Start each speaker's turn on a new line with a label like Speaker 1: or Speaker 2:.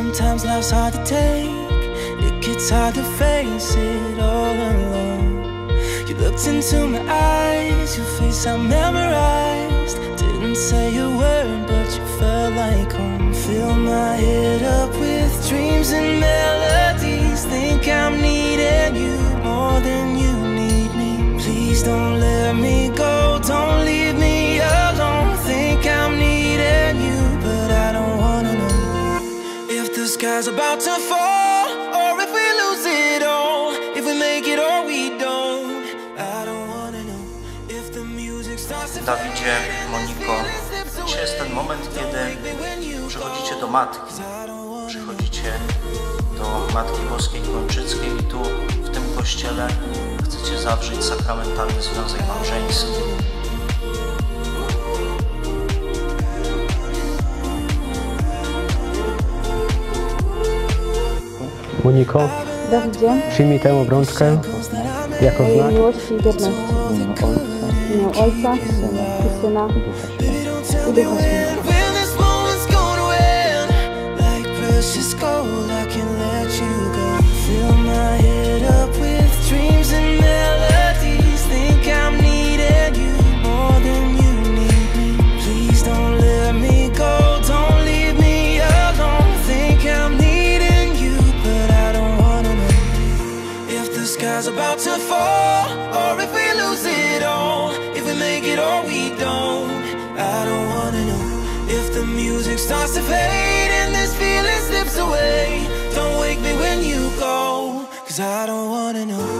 Speaker 1: Sometimes life's hard to take. It gets hard to face it all alone. You looked into my eyes, your face I memorized. Didn't say a word, but you felt like home. Fill my head up with dreams and melodies. Think I'm needing sky's about to fall or if we lose it all. If we make it or we don't. I don't wanna know if the music starts to
Speaker 2: Dawidzie, Moniko, dzisiaj jest ten moment, kiedy przychodzicie do matki. Przychodzicie do Matki Boskiej Kończyckiej i tu, w tym kościele, chcecie zawrzeć sakramentalny związek małżeński.
Speaker 3: Moniko,
Speaker 4: Dawidzie,
Speaker 3: przyjmij tę obrączkę jako
Speaker 4: mojej
Speaker 3: znak
Speaker 4: miłości i wierności. W imię Ojca i Syna i Ducha Świętego.
Speaker 1: About to fall or if we lose it all. If we make it or we don't. I don't wanna know if the music starts to fade and this feeling slips away. Don't wake me when you go, cause I don't wanna.